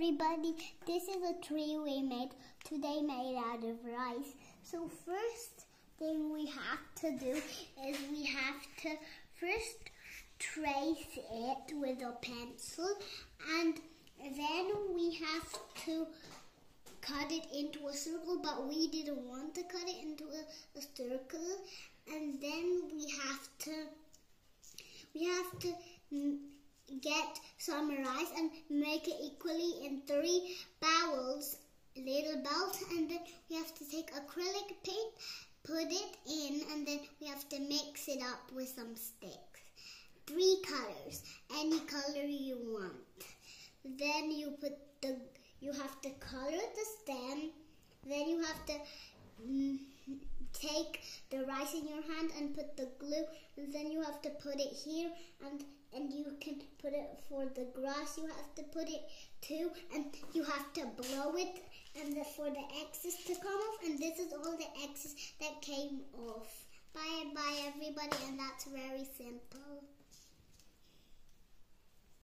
everybody, this is a tree we made today made out of rice. So first thing we have to do is we have to first trace it with a pencil and then we have to cut it into a circle but we didn't want to cut it into a, a circle and then we have to we have to get some rice and make it equally in three bowls, little bowls, and then we have to take acrylic paint, put it in, and then we have to mix it up with some sticks. Three colors, any color you want. Then you put the, you have to color the stem, then you have to mm, take the rice in your hand and put the glue and then you have to put it here and and you can put it for the grass you have to put it too and you have to blow it and the, for the excess to come off and this is all the excess that came off. Bye bye everybody and that's very simple